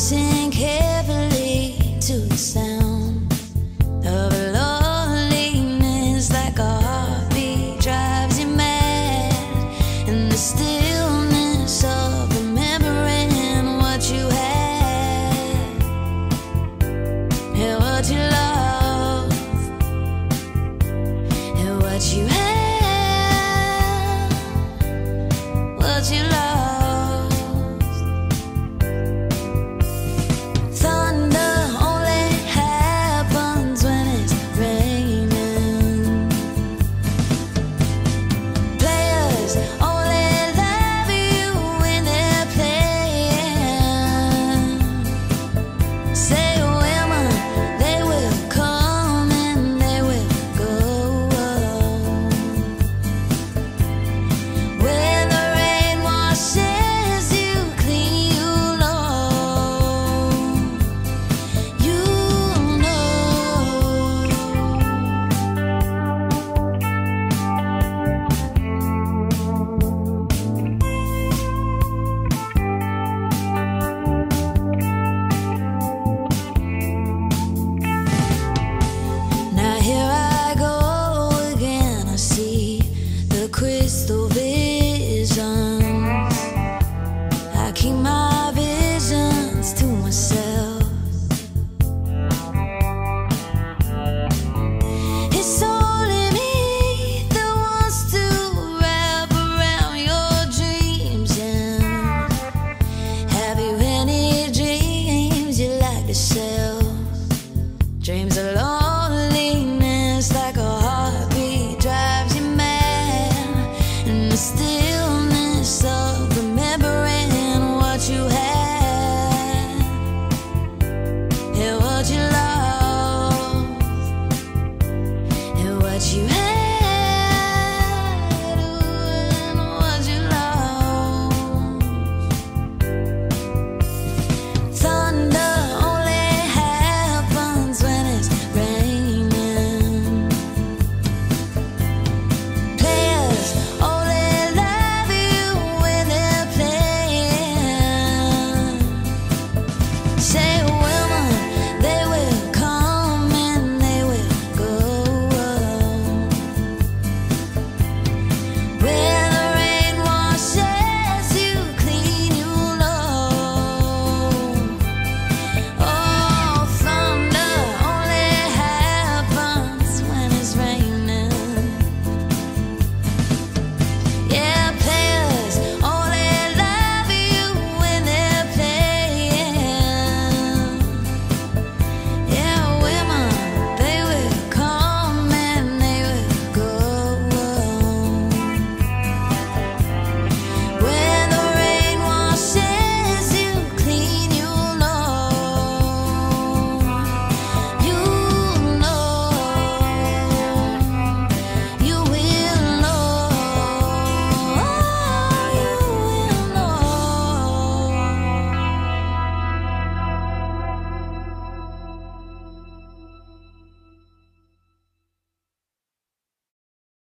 listen. keep my visions to myself.